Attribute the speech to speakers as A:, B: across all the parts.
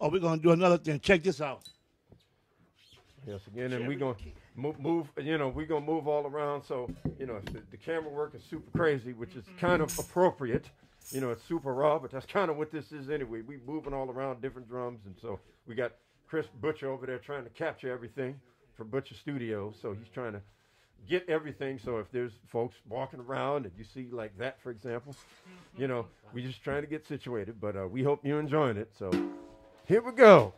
A: Oh, we're gonna do another thing. Check this out.
B: Yes, again, and we gonna move, move. You know, we gonna move all around. So you know, the, the camera work is super crazy, which is kind of appropriate. You know, it's super raw, but that's kind of what this is anyway. We're moving all around different drums, and so we got Chris Butcher over there trying to capture everything for Butcher Studios. So he's trying to get everything. So if there's folks walking around and you see like that, for example, you know, we're just trying to get situated. But uh, we hope you're enjoying it. So here we go.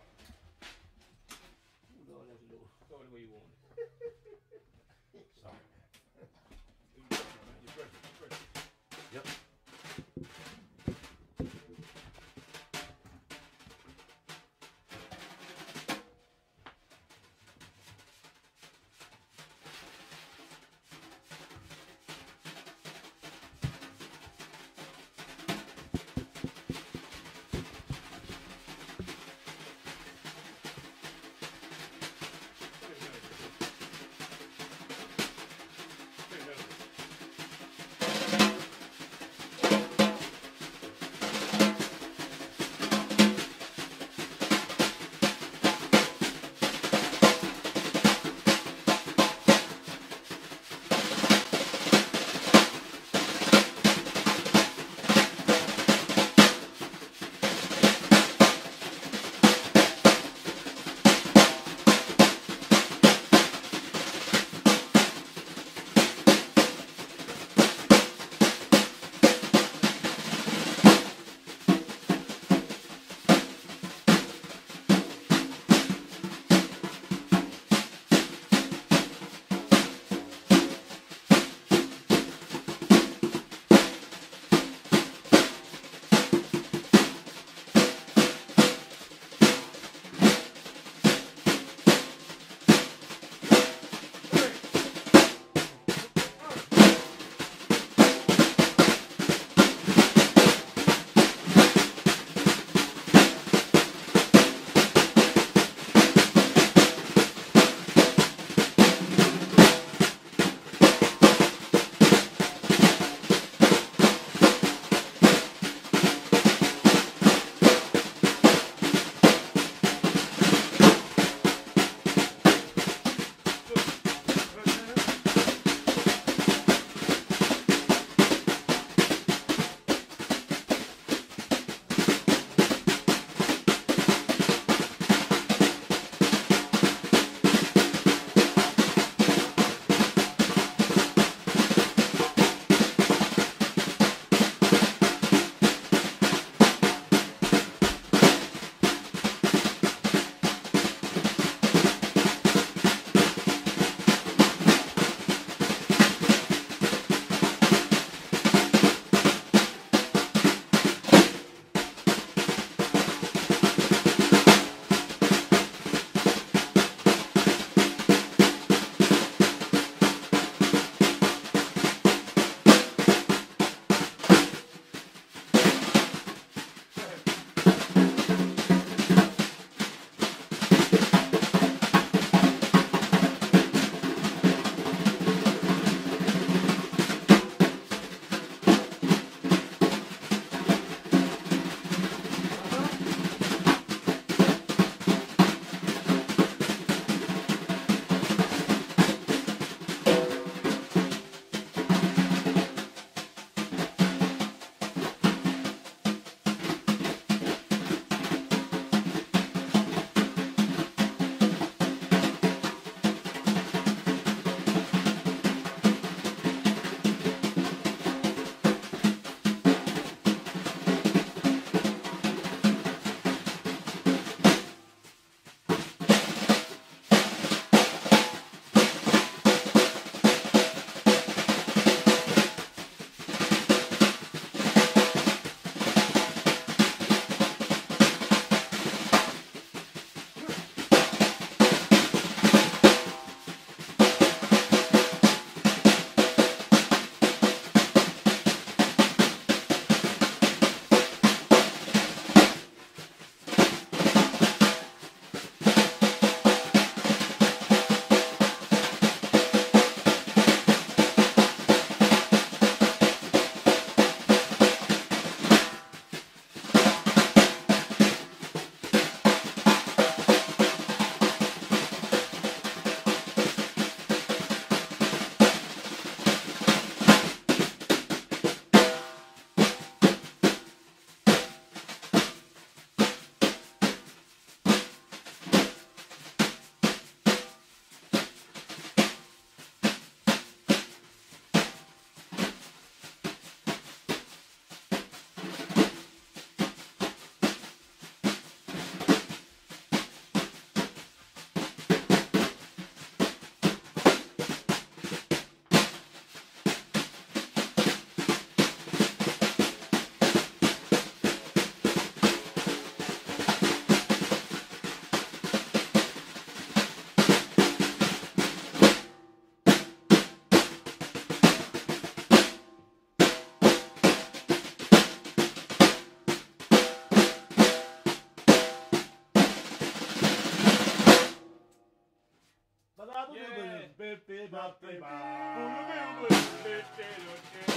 C: How you. like